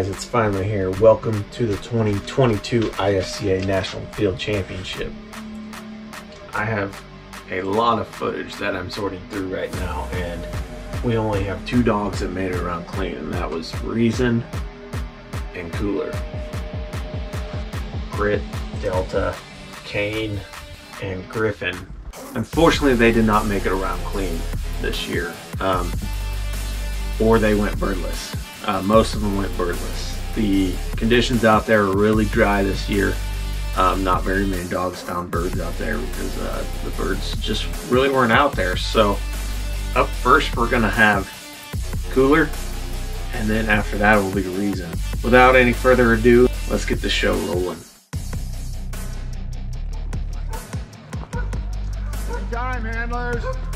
Guys, it's finally here. Welcome to the 2022 ISCA National Field Championship. I have a lot of footage that I'm sorting through right now and we only have two dogs that made it around clean and that was Reason and Cooler. Grit, Delta, Kane, and Griffin. Unfortunately, they did not make it around clean this year. Um, or they went birdless. Uh, most of them went birdless. The conditions out there are really dry this year. Um, not very many dogs found birds out there because uh, the birds just really weren't out there. So up first, we're gonna have Cooler, and then after that will be the Reason. Without any further ado, let's get the show rolling. time, handlers.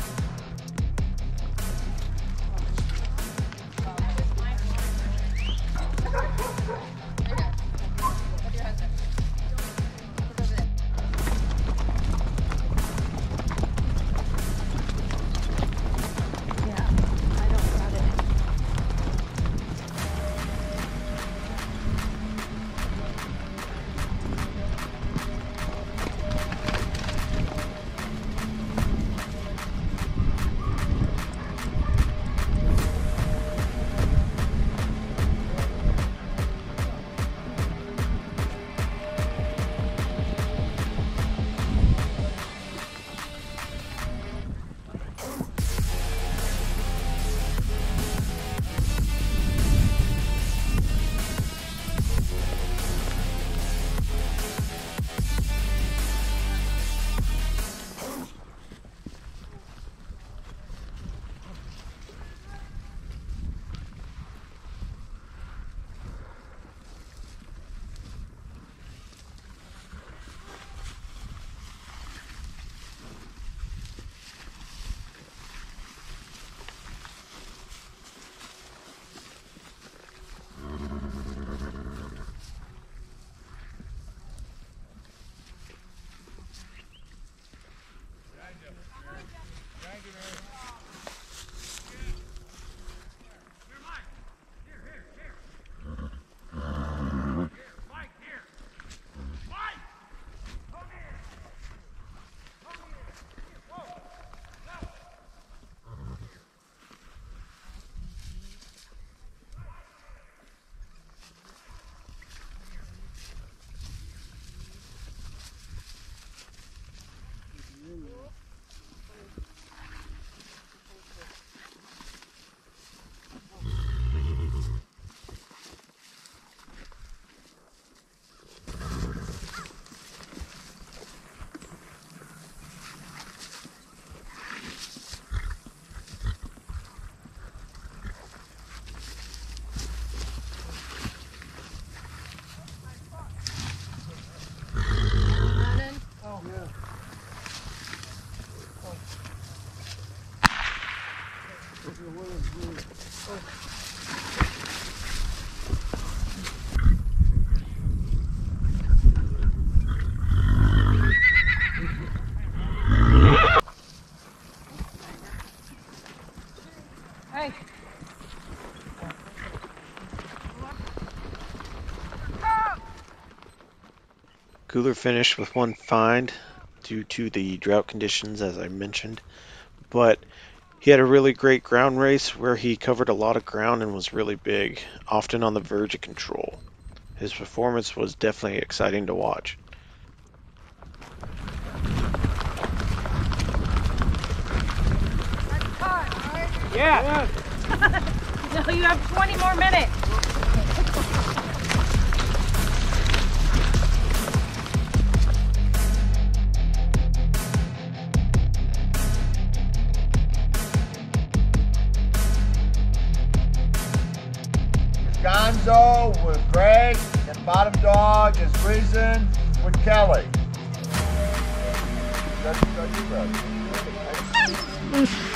Hey. Cooler finished with one find due to the drought conditions, as I mentioned, but he had a really great ground race where he covered a lot of ground and was really big, often on the verge of control. His performance was definitely exciting to watch. Yeah. no, you have 20 more minutes. Gonzo with Greg, and bottom dog is Reason with Kelly. That's, that's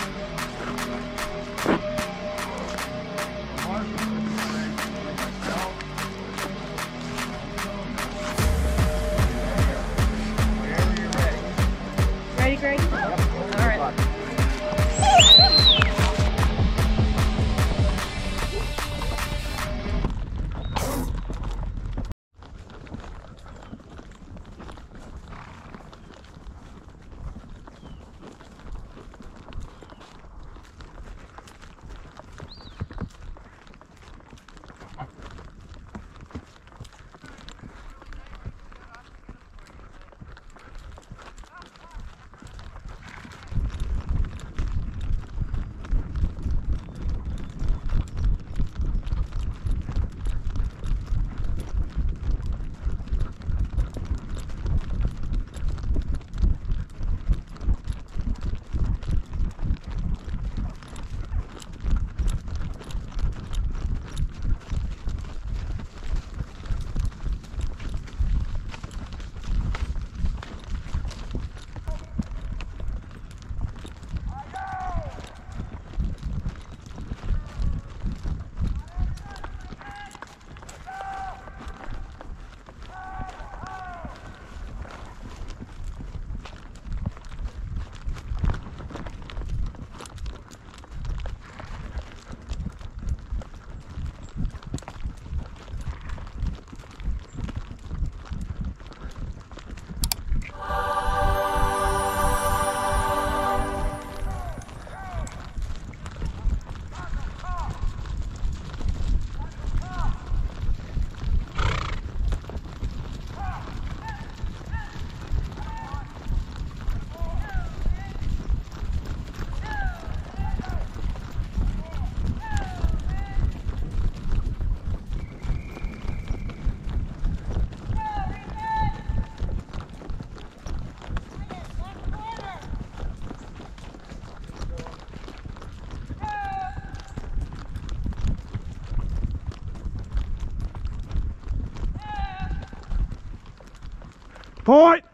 Point!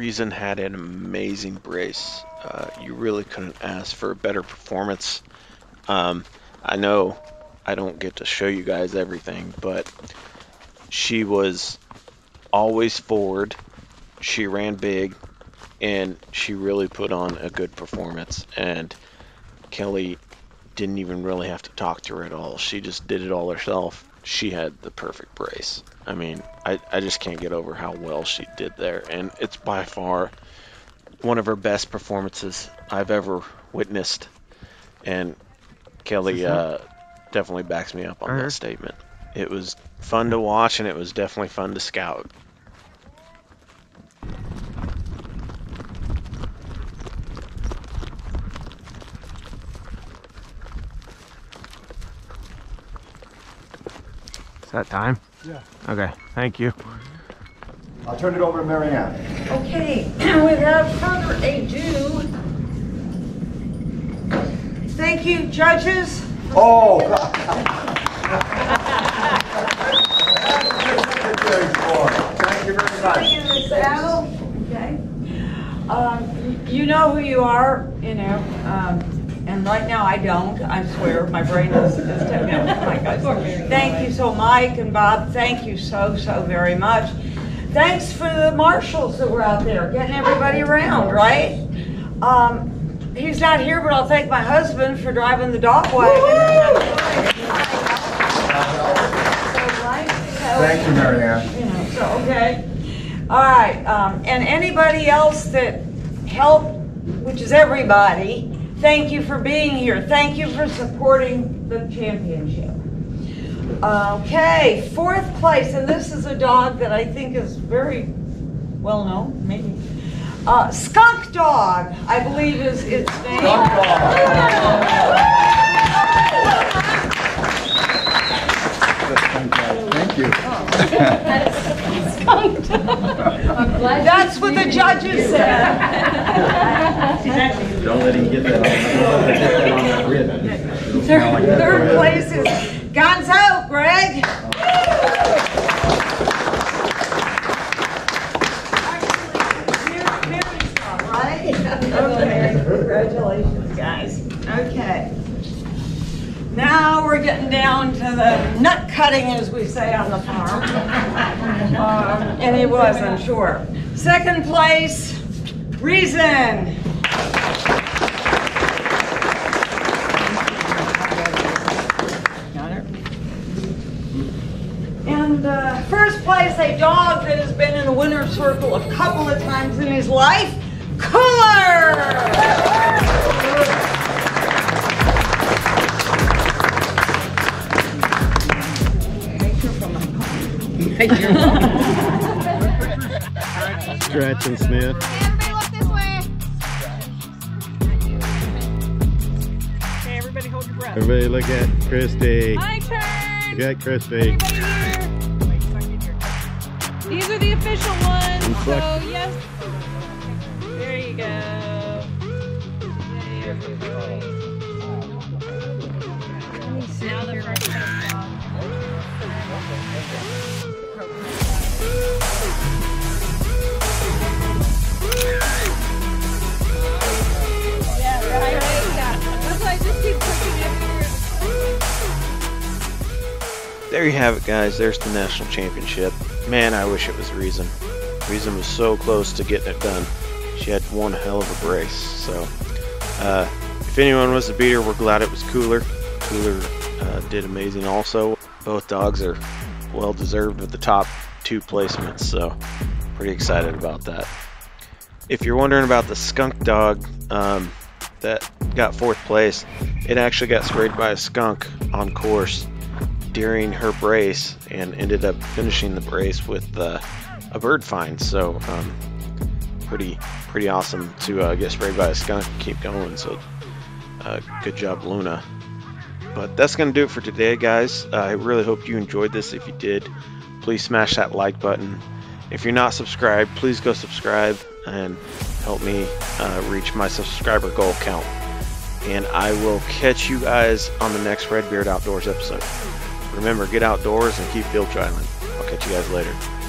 Reason had an amazing brace. Uh, you really couldn't ask for a better performance. Um, I know I don't get to show you guys everything, but she was always forward. She ran big, and she really put on a good performance. And Kelly didn't even really have to talk to her at all. She just did it all herself. She had the perfect brace. I mean, I, I just can't get over how well she did there. And it's by far one of her best performances I've ever witnessed. And Kelly uh, definitely backs me up on that statement. It was fun to watch, and it was definitely fun to scout. Is that time? Yeah. Okay, thank you. I'll turn it over to Marianne. Okay, without further ado, thank you, judges. Oh! Thank you very much. in the saddle. Okay. Um, you know who you are, you know, um, and right now I don't. I swear, my brain is, is telling me, my gosh. Thank you so, Mike and Bob. Thank you so so very much. Thanks for the marshals that were out there getting everybody around, right? Um, he's not here, but I'll thank my husband for driving the dog wagon. Thank you, Mary Ann. You know, so, okay. All right, um, and anybody else that helped, which is everybody, thank you for being here. Thank you for supporting the championship. Okay, fourth place, and this is a dog that I think is very well known, maybe. Uh, Skunk Dog, I believe is its name. Skunk Dog. Thank you. That's what the judges said. Don't let him get that on, don't let him get that on that rib. Third, third place is Gonzo, Greg. Actually, Mary's dog, right? Okay, congratulations, guys. Okay. Now we're getting getting down to the nut cutting, as we say on the farm. Um, and he was, I'm sure. Second place, Reason. And uh, first place, a dog that has been in the winner's circle a couple of times in his life, Cooler. Stretch and sniff. Everybody look this way. Okay, everybody hold your breath. Everybody look at Christy. My turn. Look at Christy. Here. These are the official ones. So There you have it, guys. There's the national championship. Man, I wish it was Reason. Reason was so close to getting it done. She had one hell of a brace. So, uh, if anyone was the beater, we're glad it was Cooler. Cooler uh, did amazing also. Both dogs are well deserved with the top two placements. So, pretty excited about that. If you're wondering about the skunk dog um, that got fourth place, it actually got sprayed by a skunk on course during her brace and ended up finishing the brace with uh, a bird find. So um, pretty pretty awesome to uh, get sprayed by a skunk and keep going. So uh, good job, Luna. But that's gonna do it for today, guys. I really hope you enjoyed this. If you did, please smash that like button. If you're not subscribed, please go subscribe and help me uh, reach my subscriber goal count. And I will catch you guys on the next Redbeard Outdoors episode. Remember, get outdoors and keep field trialing. I'll catch you guys later.